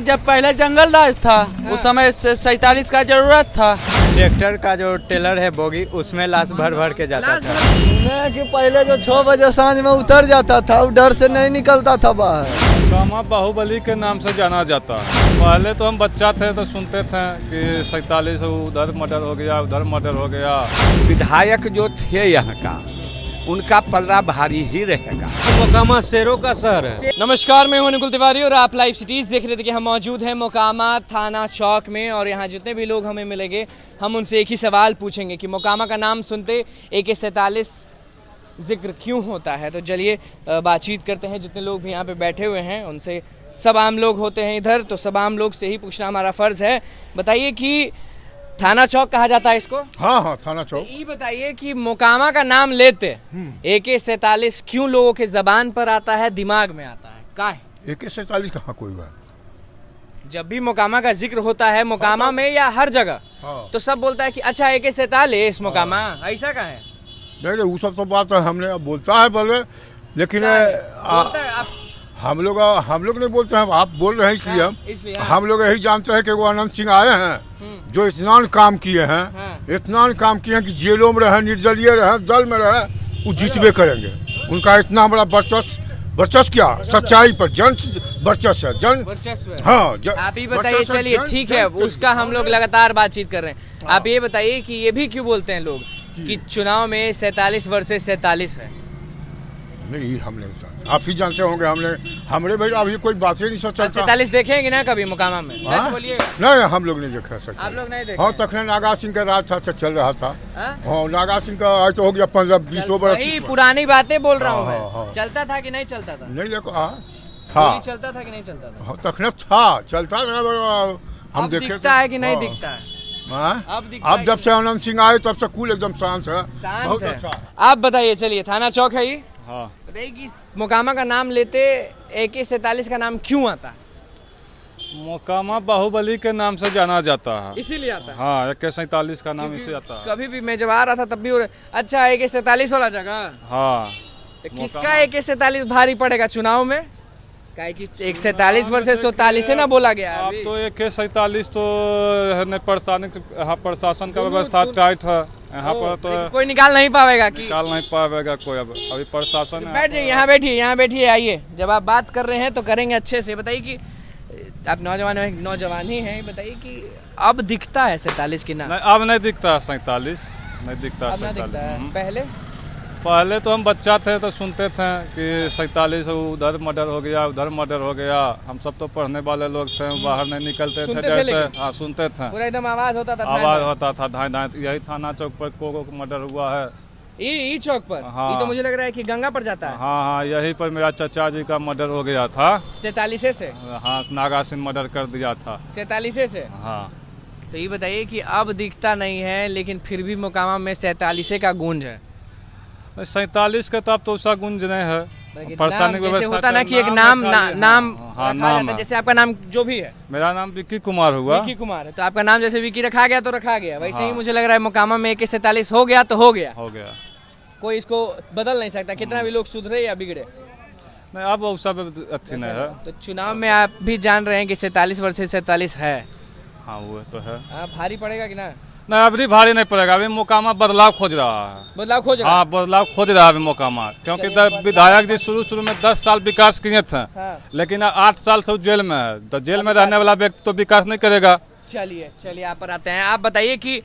कि जब पहले जंगल राज था उस समय सैतालीस का ज़रूरत था। ट्रैक्टर का जो टेलर है बोगी उसमें लाश भर भर के जाता था। सुने कि। पहले जो छह बजे साँझ में उतर जाता था वो डर से नहीं निकलता था बाहर। कामा बाहुबली के नाम से जाना जाता। है पहले तो हम बच्चा थे तो सुनते थे कि सैतालीस उधर मर्डर हो गया उधर मर्डर हो गया। विधायक जो थे यहाँ का उनका पलड़ा भारी ही रहेगा। मोकामा शेरों का शहर है। नमस्कार मैं हूँ निकुल तिवारी और आप लाइव सिटीज़ देख रहे थे कि हम मौजूद हैं मोकामा थाना चौक में और यहाँ जितने भी लोग हमें मिलेंगे हम उनसे एक ही सवाल पूछेंगे कि मोकामा का नाम सुनते ए के सैतालीस ज़िक्र क्यों होता है? तो चलिए बातचीत करते हैं। जितने लोग भी यहाँ पे बैठे हुए हैं उनसे सब आम लोग होते हैं इधर तो सब आम लोग से ही पूछना हमारा फ़र्ज़ है। बताइए कि थाना चौक कहा जाता है इसको? हाँ हाँ थाना चौक। ये बताइए कि मोकामा का नाम लेते ए के सैतालीस क्यों लोगों के जबान पर आता है दिमाग में आता है? का है? एक सैतालीस कहाँ? कोई बात जब भी मोकामा का ज़िक्र होता है मोकामा में या हर जगह हाँ। तो सब बोलता है कि अच्छा ए के सैतालीस मोकामा ऐसा का है? नहीं नहीं वो सब तो बात है हमने अब बोलता है बोले लेकिन है आप हम लोग हम लोग नहीं बोलते हैं आप बोल रहे हैं इसलिए हम। इसलिए हाँ। हम लोग यही जानते हैं कि वो अनंत सिंह आए हैं जो इतना काम किए हैं हाँ। इतना काम किए हैं कि जेलों में रहे निर्दलीय रहे दल में रहे वो जीतबे करेंगे। उनका इतना बड़ा वर्चस्व वर्चस्व क्या? सच्चाई पर जन वर्चस्व है जन। वर्चस्व हाँ। जन- आप ही बताइए चलिए ठीक है उसका हम लोग लगातार बातचीत कर रहे हैं। आप ये बताइए कि ये भी क्यों बोलते हैं लोग कि चुनाव में सैतालीस वर्सेस सैतालीस है? नहीं हमने आप ही जानते होंगे हमने हमने भाई अभी कोई बात ही नहीं सोचा। सैतालीस देखेंगे ना कभी मुकामा में? हाँ? सच बोलिएगा। नहीं नहीं हम लोग नहीं देखा सकते। आप लोग नहीं देखे हाँ तखने नागा सिंह का राज था तो चल रहा था। हाँ? हाँ नागा सिंह का आज तो हो गया पंद्रह बीस बरस पुरानी बातें बोल रहा हूँ हाँ, हाँ, हाँ। चलता था कि नहीं चलता था? नहीं देखो हाँ था। चलता था कि नहीं चलता था? हाँ, तखने था चलता था हम देखे दिखता है कि नहीं हाँ। दिखता है? हाँ? अब अब जब से आनंद सिंह आए तब से कुल एकदम शांत है। बहुत अच्छा। आप बताइए चलिए थाना चौक है ये? हाँ। बताइए मोकामा का नाम लेते ए के सैतालीस का नाम क्यों आता? है मोकामा बाहुबली के नाम से जाना जाता है। इसीलिए आता है? हाँ एक सैतालीस का नाम इसे आता है। कभी भी मैं जब आ रहा था तब भी अच्छा ए के सैतालीस वाला जगह। हाँ तो किसका ए के सैतालीस भारी पड़ेगा चुनाव में? कि एक सैतालीस वर्ष सैतालीस है ना बोला गया अब अभी। तो एक सैतालीस तो है न प्रशासन यहाँ प्रशासन का व्यवस्था टाइट है। यहाँ पर तो कोई निकाल नहीं पाएगा कि निकाल नहीं पाएगा कोई अब। अभी प्रशासन है। बैठ जाइए यहाँ बैठिए यहाँ बैठिए आइए। जब आप बात कर रहे हैं तो करेंगे अच्छे से। बताइए कि आप नौजवान नौजवान ही हैं बताइए कि अब दिखता है सैतालीस की नाम अब नहीं दिखता सैतालीस नहीं दिखता ना है। सैतालीस। पहले? पहले तो हम बच्चा थे तो सुनते थे कि सैतालीस उधर मर्डर हो गया उधर मर्डर हो गया। हम सब तो पढ़ने वाले लोग थे बाहर नहीं निकलते थे जैसे हाँ सुनते थे। पूरा एकदम आवाज़ होता था आवाज़ होता था धाए धाए यही थाना चौक पर को को मर्डर हुआ है। ई चौक पर? हाँ। तो मुझे लग रहा है कि गंगा पर जाता है। हाँ हाँ यही पर मेरा चचा जी का मर्डर हो गया था। सैतालीस से? हाँ नागा सिंह मर्डर कर दिया था। सैतालीस से? हाँ। तो ये बताइए कि अब दिखता नहीं है लेकिन फिर भी मोकामा में सैतालीस का गूंज है। सैतालीस का तो अब तो उसका गुंज नहीं है। प्रशासनिक व्यवस्था होता ना का एक नाम नाम ना, है। नाम हाँ रखा नाम है। है जैसे आपका नाम जो भी है। मेरा नाम विक्की कुमार हुआ। विकी कुमार है तो आपका नाम जैसे विकी रखा गया तो रखा गया। वैसे ही हाँ। मुझे लग रहा है मोकामा में एक सैतालीस हो गया तो हो गया। हो गया। कोई इसको बदल नहीं सकता कितना भी लोग सुधरे या बिगड़े। नहीं अब वो सब अच्छी नहीं है। तो चुनाव में आप भी जान रहे हैं कि सैतालीस वर्ष सैतालीस है। हाँ वो तो है। हाँ, भारी पड़ेगा कि ना? नहीं अभी भारी नहीं पड़ेगा अभी मोकामा बदलाव खोज रहा है। बदलाव खोज रहा हाँ? बदलाव खोज रहा है अभी मोकामा क्योंकि विधायक जी शुरू शुरू में दस साल विकास किए थे हाँ। लेकिन आठ साल से जेल में है। तो जेल में रहने वाला व्यक्ति तो विकास नहीं करेगा। चलिए चलिए आप पर आते हैं। आप बताइए कि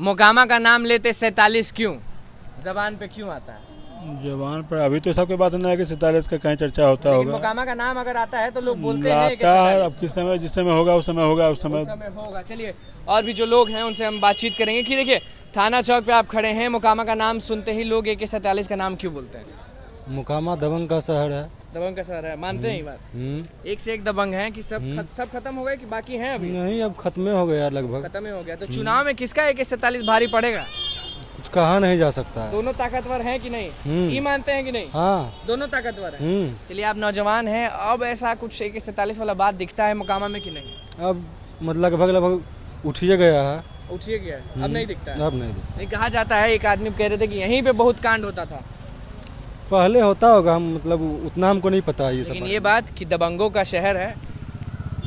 मोकामा का नाम लेते सैतालीस क्यों? जबान पे क्यों आता है? जवान पर अभी तो सबके बात नहीं है कि सैतालीस का कहीं चर्चा होता होगा। मोकामा का नाम अगर आता है तो लोग बोलते हैं कि है अब किस समय जिस समय होगा उस समय होगा उस समय उस समय होगा। चलिए और भी जो लोग हैं उनसे हम बातचीत करेंगे कि देखिए थाना चौक पे आप खड़े हैं मोकामा का नाम सुनते ही लोग एक सैतालीस का नाम क्यों बोलते हैं? मोकामा दबंग का शहर है। दबंग का शहर है मानते हैं बात? हम्म। एक से एक दबंग है कि सब खत, सब खत्म हो गए कि बाकी हैं अभी? नहीं अब खत्म हो गया लगभग। खत्म हो गया। तो चुनाव में किसका एक सैतालीस भारी पड़ेगा? कुछ कहा नहीं जा सकता है। दोनों ताकतवर हैं कि नहीं? हम्म। ये मानते हैं कि नहीं? हाँ। दोनों ताकतवर हैं? हम्म। चलिए आप नौजवान हैं अब ऐसा कुछ एक सैतालीस वाला बात दिखता है मोकामा में कि नहीं? अब मतलब लगभग लगभग उठिए गया है। उठिए गया है, अब नहीं दिखता है। अब नहीं दिख- नहीं कहा जाता है एक आदमी कह रहे थे कि यहीं पे बहुत कांड होता था। पहले होता होगा हम मतलब उतना हमको नहीं पता ये सब ये बात कि दबंगों का शहर है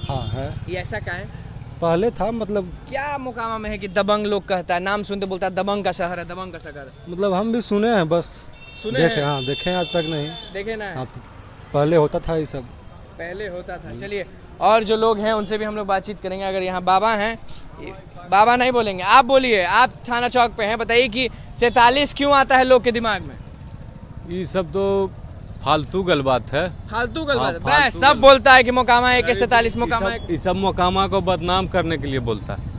हाँ है। ये ऐसा क्या है? पहले था मतलब क्या मोकामा में है कि दबंग लोग कहता है नाम सुनते बोलता है दबंग का शहर है दबंग का शहर। मतलब हम भी सुने हैं बस सुने देखे हैं? हाँ देखे आज तक नहीं। देखे ना हाँ। पहले होता था ये सब। पहले होता था। चलिए और जो लोग हैं उनसे भी हम लोग बातचीत करेंगे अगर यहाँ बाबा हैं। बाबा नहीं बोलेंगे। आप बोलिए आप थाना चौक पे हैं बताइए कि सैतालीस क्यों आता है लोग के दिमाग में? ये सब तो फालतू गल बात है। फालतू गल हाँ, बात बस सब बोलता है कि मोकामा है कि सैतालीस मोकामा ये सब मोकामा को बदनाम करने के लिए बोलता है।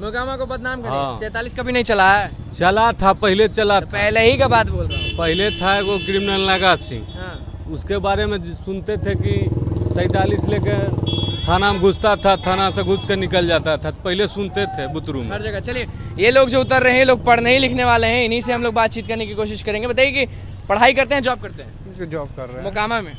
मोकामा को बदनाम करें हाँ। सैतालीस कभी नहीं चला है? चला था पहले चला था। पहले ही का बात बोल रहा हूँ। पहले था वो क्रिमिनल नागा सिंह। हाँ। उसके बारे में सुनते थे कि सैतालीस लेके थाना में घुसता था थाना से घुस कर निकल जाता था पहले सुनते थे बुतरू में। हर जगह। चलिए ये लोग जो उतर रहे हैं लोग पढ़ने ही लिखने वाले हैं इन्हीं से हम लोग बातचीत करने की कोशिश करेंगे। बताइए कि पढ़ाई करते हैं जॉब करते हैं? जॉब कर रहे हैं। मोकामा में?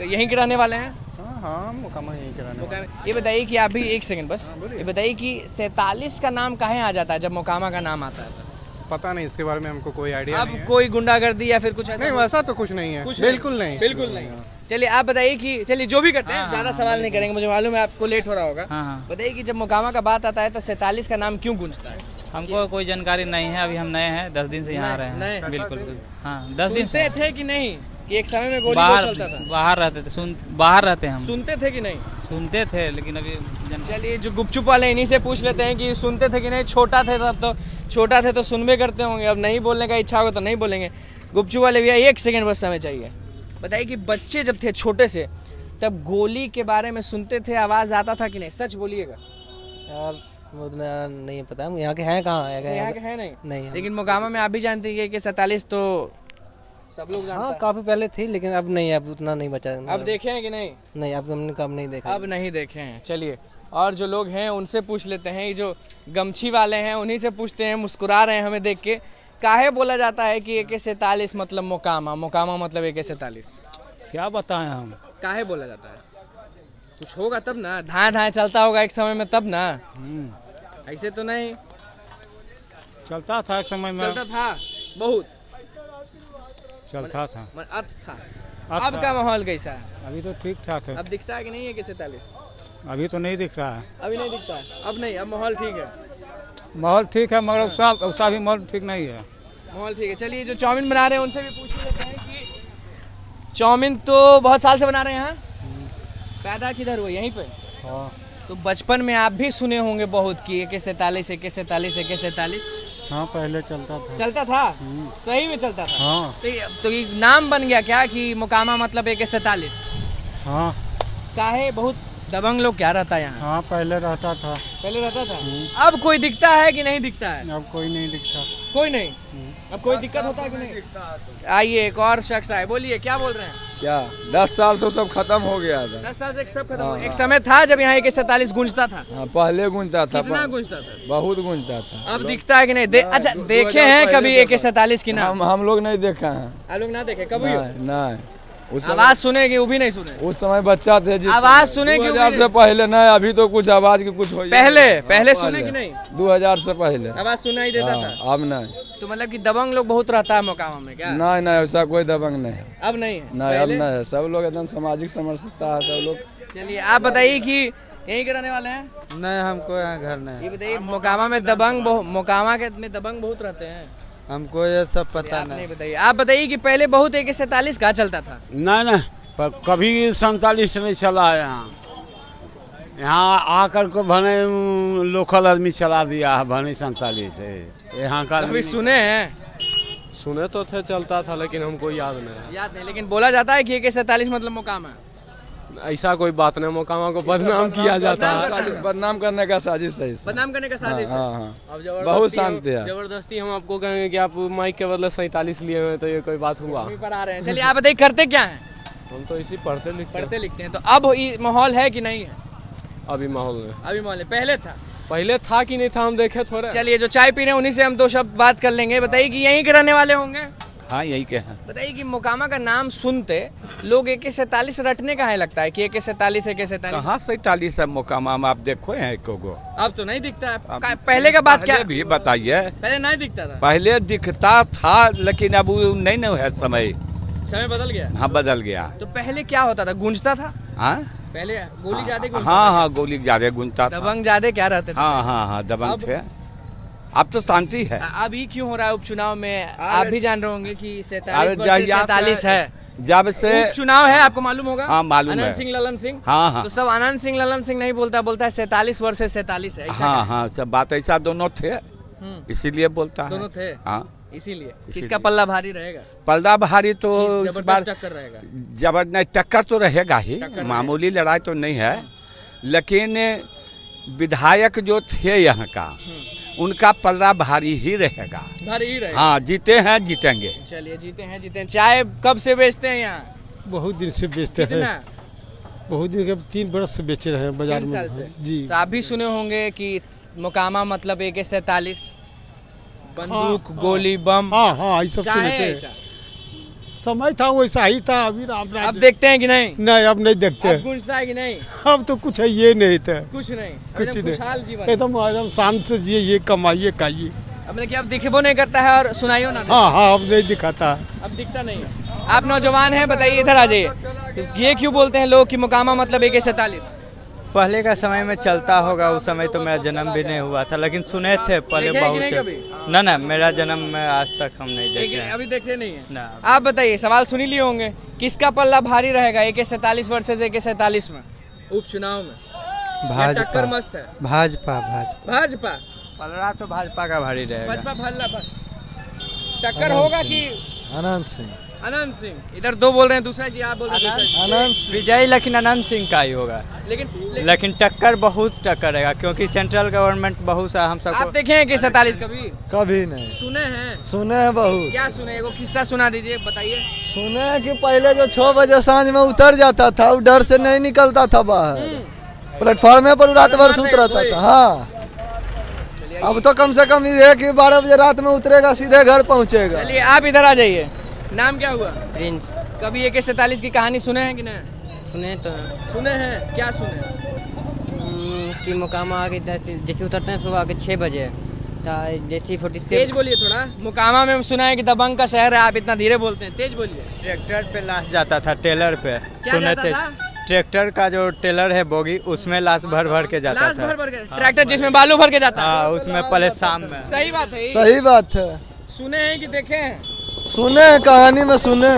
यहीं के रहने वाले हैं? हाँ हाँ मुकामा यहीं के रहने मोकामा- ये बताइए कि आप भी एक सेकंड बस। ये बताइए कि सैतालीस का नाम काहे आ जाता है जब मोकामा का नाम आता है? तो? पता नहीं इसके बारे में हमको कोई आइडिया नहीं अब कोई गुंडागर्दी या फिर कुछ ऐसा? नहीं वैसा तो कुछ नहीं है। कुछ बिल्कुल नहीं। बिल्कुल नहीं। चलिए आप बताइए कि चलिए जो भी करते हैं ज़्यादा सवाल नहीं करेंगे मुझे मालूम है आपको लेट हो रहा होगा। हाँ हाँ। बताइए कि जब मोकामा का बात आता है तो सैतालीस का नाम क्यों गूंजता है? हमको कोई जानकारी नहीं है अभी हम नए हैं दस दिन से यहाँ आ रहे हैं। बिल्कुल बिल्कुल। हाँ दस दिन से। थे कि नहीं कि एक समय में गोली बाहर चलता था? बाहर रहते थे सुन बाहर रहते हैं हम। सुनते थे कि नहीं? सुनते थे लेकिन अभी चलिए जो गुपचुप वाले इन्हीं से पूछ लेते हैं कि सुनते थे कि नहीं? छोटा थे तब तो छोटा थे तो सुनबे करते होंगे अब नहीं बोलने का इच्छा होगा तो नहीं बोलेंगे। गुपचुप वाले भैया एक सेकंड बस समय चाहिए। बताइए कि बच्चे जब थे छोटे से तब गोली के बारे में सुनते थे आवाज़ आता था कि नहीं? सच बोलिएगा। यार उतना नहीं पता। हम यहाँ के हैं कहाँ? अच्छा, यहाँ के है नहीं? नहीं है। लेकिन मोकामा में आप भी जानते हैं कि सैतालीस तो सब लोग जानते हाँ काफ़ी पहले थी लेकिन अब नहीं अब उतना नहीं बचा। अब देखे हैं कि नहीं? नहीं अब हमने कब नहीं देखा। अब नहीं देखे हैं। चलिए और जो लोग हैं उनसे पूछ लेते हैं। ये जो गमछी वाले हैं उन्हीं से पूछते हैं मुस्कुरा रहे हैं हमें देख के। काहे बोला जाता है कि एक सैतालीस मतलब मोकामा? मोकामा मतलब एक सैतालीस। क्या बताएँ हम? काहे बोला जाता है? कुछ होगा तब ना। धाए धाए चलता होगा एक समय में तब ना। ऐसे तो नहीं। चलता था एक समय में। चलता था बहुत। चलता था। म- अत था। अब। का माहौल कैसा है? अभी तो ठीक ठाक है। अब दिखता है कि नहीं है कि सैतालीस? अभी तो नहीं दिख रहा है। अभी नहीं दिखता है। अब नहीं अब माहौल ठीक है। माहौल ठीक है मगर उसका उसका भी माहौल ठीक नहीं है। माहौल ठीक है। चलिए जो चाउमीन बना रहे हैं उनसे भी पूछ लेते हैं कि चाउमीन तो बहुत साल से बना रहे हैं यहाँ पैदा किधर हुआ? यहीं पे? हाँ। तो बचपन में आप भी सुने होंगे बहुत कि एक सैतालीस एक सैतालीस एक सैतालीस। हाँ पहले चलता था। चलता था? सही में चलता था? हाँ। तो तो नाम बन गया क्या कि मुकामा मतलब एक सैतालीस? हाँ। काहे बहुत दबंग लोग क्या रहता है यहाँ? हाँ पहले रहता था। पहले रहता था? अब कोई दिखता है कि नहीं दिखता है? अब कोई नहीं दिखता। कोई नहीं। अब कोई दिक्कत होता है कि नहीं? आइए एक और शख्स आए। बोलिए क्या बोल रहे हैं? क्या? दस साल से सब खत्म हो गया था। दस साल से सब खत्म हो गया। एक समय था जब यहाँ एक सैतालीस गूंजता था? हाँ पहले गूंजता था कितना गूंजता था? बहुत गूंजता था। अब दिखता है कि नहीं? दे, अच्छा देखे हज़ार हैं कभी। एक सैतालीस की नाम हम हम लोग नहीं देखा हैं। आप लोग ना देखे? कभी हो? उस समय आवाज़ सुने कि वो भी नहीं सुने। उस समय बच्चा थे जिस आवाज़ सुने कि 2000 भी- से पहले नहीं अभी तो कुछ आवाज़ की कुछ हो पहले पहले सुने कि नहीं। 2000 से पहले। आवाज़ सुनाई देता था। हाँ, अब नहीं। तो मतलब कि दबंग लोग बहुत रहता है मोकामा में क्या? नहीं नहीं ऐसा कोई दबंग नहीं है। अब नहीं है। नहीं अब नहीं है। सब लोग एकदम सामाजिक समझता है सब लोग। चलिए आप बताइए कि यहीं के रहने वाले हैं? नहीं हमको यहाँ घर नहीं ये बताइए मोकामा में दबंग मोकामा के में दबंग बहुत रहते हैं। हमको ये सब पता नहीं। बताइए। आप बताइए कि पहले बहुत एक सैतालीस का चलता था। नहीं नहीं पर कभी सैतालीस नहीं चला है यहाँ। यहाँ आकर को भने लोकल आदमी चला दिया है भने सैतालीस है। यहाँ का कभी सुने हैं? सुने तो थे चलता था लेकिन हमको याद नहीं याद नहीं लेकिन बोला जाता है कि एक सैतालीस मतलब मोकामा है। ऐसा कोई बात नहीं मोकामा को बदनाम किया जाता। है बदनाम करने का साजिश है बदनाम करने का हाँ साजिश है। हाँ हाँ। बहुत शांति है ज़बरदस्ती हम आपको कहेंगे कि आप माइक के बदले सैतालीस लिए हुए तो ये कोई बात हुआ। आ रहे हैं। चलिए आप बताइए करते क्या है? हम तो इसी पढ़ते लिखते पढ़ते लिखते हैं तो अब माहौल है की नहीं है? अभी माहौल में अभी माहौल है। पहले था। पहले था कि नहीं था हम देखे थोड़ा। चलिए जो चाय पी रहे हैं उन्हीं से हम दो शब्द बात कर लेंगे। बताइए कि यहीं के रहने वाले होंगे? हाँ यही के हैं। बताइए कि मोकामा का नाम सुनते लोग एक सैतालीस रटने का है लगता है कि एक सैतालीस एक सैतालीस? हाँ सैतालीस है मोकामा? में आप देखो हैं एको गो अब तो नहीं दिखता है। का- पहले का बात क्या? भी बताइए। पहले नहीं दिखता था। पहले दिखता था लेकिन अब नहीं न है समय। समय बदल गया। हाँ बदल गया। तो पहले क्या होता था? गूंजता था? हाँ? पहले गोली ज़्यादा हाँ हाँ गोली ज़्यादा गूंजता था। दबंग ज़्यादा क्या रहते थे? हाँ हाँ हाँ दबंग थे। अब तो शांति है। अभी क्यों हो रहा है उपचुनाव में? आप भी जान रहे होंगे कि सैतालीस है। जब से चुनाव है आपको मालूम होगा? हाँ, मालूम है। अनंत सिंह ललन सिंह। हाँ हाँ। तो सब अनंत सिंह ललन सिंह नहीं बोलता बोलता है सैतालीस वर्ष सैतालीस है हाँ हाँ। सब बात ऐसा दोनों थे। हम्म, इसीलिए बोलता है। दोनों थे? हाँ। इसीलिए। किसका पल्ला भारी रहेगा? पल्ला भारी तो इस बार टक्कर रहेगा? जबर नहीं टक्कर तो रहेगा ही। मामूली लड़ाई तो नहीं है। लेकिन विधायक जो थे यहाँ का उनका पल्ला भारी ही रहेगा। भारी ही रहेगा। हाँ जीते हैं जीतेंगे। चलिए जीते हैं जीते हैं। चाय कब से बेचते हैं यहाँ? बहुत दिन से बेचते हैं। बहुत दिन के तीन बरस से बेच रहे हैं बाज़ार में। से? जी। तो आप भी सुने होंगे कि मोकामा मतलब एक सैतालीस। बंदूक हाँ, गोली बम। हाँ हाँ ये सब सुनते हैं समय था वैसा ही था अभी राम अब देखते हैं कि नहीं? नहीं अब नहीं देखते। अब गूंजता है कि नहीं? अब तो कुछ है ये नहीं था। कुछ नहीं। कुछ नहीं। एकदम एकदम शांत से जिए ये कमाइए खाइए। अब मतलब कि अब दिखेबो नहीं करता है और सुनाइयो ना। हाँ हाँ अब नहीं दिखाता। है अब दिखता नहीं। आप नौजवान हैं बताइए इधर आ जाइए। ये क्यों बोलते हैं लोग कि मुकामा मतलब एक सैतालीस? पहले का समय में चलता होगा उस समय तो मेरा जन्म भी नहीं हुआ था लेकिन सुने थे पहले बहुत? ना ना मेरा जन्म में आज तक हम नहीं देखे हैं। अभी देखे नहीं है। ना। आप बताइए सवाल सुन ही लिए होंगे किसका पल्ला भारी रहेगा एक सैतालीस वर्सेज एक सैतालीस में? उपचुनाव में। भाजपा। मस्त है। भाजपा भाजपा। भाजपा? पलड़ा तो भाजपा का भारी रहेगा। भाजपा टक्कर होगा कि अनंत सिंह। अनंत सिंह। इधर दो बोल रहे हैं दूसरा जी आप बोल रहे हैं अनंत विजय लेकिन अनंत सिंह का ही होगा। लेकिन लेकिन टक्कर बहुत टक्कर रहेगा क्योंकि सेंट्रल गवर्नमेंट बहुत सा हम आप देखे हैं कि सैतालीस कभी? कभी नहीं। सुने हैं। सुने हैं बहुत। क्या सुने? एगो किस्सा सुना दीजिए बताइए। सुने हैं कि पहले जो छह बजे साँझ में उतर जाता था वो डर से नहीं निकलता था बाहर। प्लेटफॉर्म पर रात भर सूत रहता था हाँ। अब तो कम से कम ये है कि बारह बजे रात में उतरेगा सीधे घर पहुंचेगा। चलिए आप इधर आ जाइए। नाम क्या हुआ? प्रिंस। कभी एक सैतालीस की कहानी सुने हैं कि नहीं? सुने तो हैं। सुने हैं? क्या सुने हम्म, कि मुकामा आगे जैसे उतरते हैं सुबह के छः बजे। तो जैसे फोर्टी तेज बोलिए थोड़ा। मुकामा में सुना है कि दबंग का शहर है आप इतना धीरे बोलते हैं। तेज बोलिए। ट्रैक्टर पे लाश जाता था टेलर पे। सुने थे? ट्रैक्टर का जो टेलर है बोगी उसमें लाश भर भर के जाता लाश था। भर भर के ट्रैक्टर जिसमें बालू भर के जाता हाँ है उसमें पहले शाम में। सही बात है। सही बात है। सुने हैं कि देखे हैं? सुने हैं कहानी में सुने।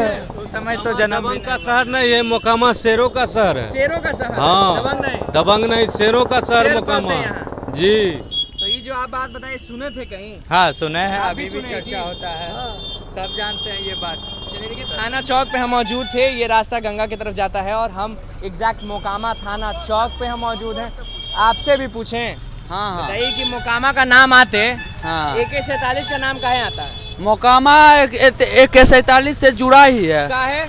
समय तो जन्म का शहर नहीं है मोकामा शेरों का शहर है। शेरों का शहर? हाँ। दबंग नहीं? दबंग नहीं शेरों का शहर मोकामा। जी। तो ये जो आप बात बताए सुने थे कहीं? हाँ सुने हैं अभी भी हैं, चर्चा हाँ। होता है। सब जानते हैं ये बात। चलिए देखिए थाना चौक पे हम मौजूद थे ये रास्ता गंगा की तरफ़ जाता है और हम एग्जैक्ट मोकामा थाना चौक पे हम मौजूद हैं। आपसे भी पूछें। हाँ हाँ। बताइए कि मोकामा का नाम आते हाँ। ए के सैतालीस का नाम काहे आता है? मोकामा एक, एक सैतालीस से जुड़ा ही है। काहे?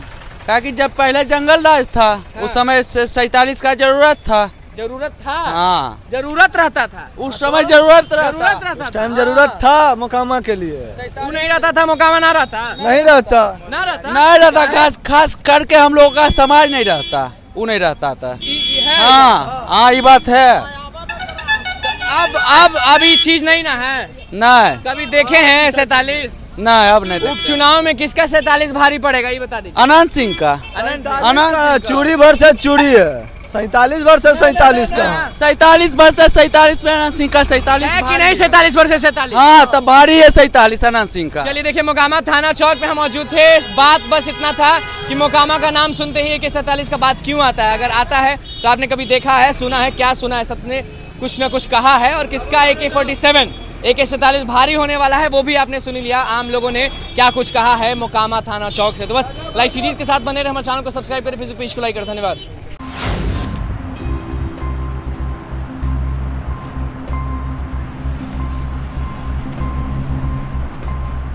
ताकि जब पहले जंगल राज था हाँ। उस समय से सैतालीस का ज़रूरत था। ज़रूरत था? हाँ। ज़रूरत रहता था। उस समय ज़रूरत ज़रूरत रहता टाइम ज़रूरत था मोकामा के लिए। वो नहीं रहता था मोकामा ना रहता? नहीं रहता। ना रहता? नहीं रहता खास खास करके हम लोगों का समाज नहीं रहता। वो नहीं रहता था। है। हाँ हाँ ये बात है। अब अब अब ये चीज़ नहीं ना है। नहीं। कभी देखे हैं सैतालीस। नहीं अब नहीं। उपचुनाव में किसका सैतालीस भारी पड़ेगा ये बता दीजिए। अनंत सिंह का। अनंत अनंत चूड़ी भर से चूड़ी है। सैतालीस भर से सैतालीस का। सैतालीस वर्ष से सैतालीस में अनंत सिंह का सैतालीस है कि नहीं सैतालीस वर्ष सैतालीस? हाँ तो भारी है सैतालीस अनंत सिंह का। चलिए देखिए मोकामा थाना चौक पे हम मौजूद थे। बात बस इतना था कि मोकामा का नाम सुनते ही एक सैतालीस का बात क्यों आता है? अगर आता है तो आपने कभी देखा है सुना है क्या सुना है सबने? कुछ ना कुछ कहा है और किसका ए के फोर्टी सेवन ए के सैतालीस भारी होने वाला है, वो भी आपने सुन लिया। आम लोगों ने क्या कुछ कहा है, मोकामा थाना चौक से। तो बस लाइक सीरीज़ के साथ बने रहे हमारे चैनल को सब्सक्राइब करें फेसबुक पेज को लाइक कर। धन्यवाद।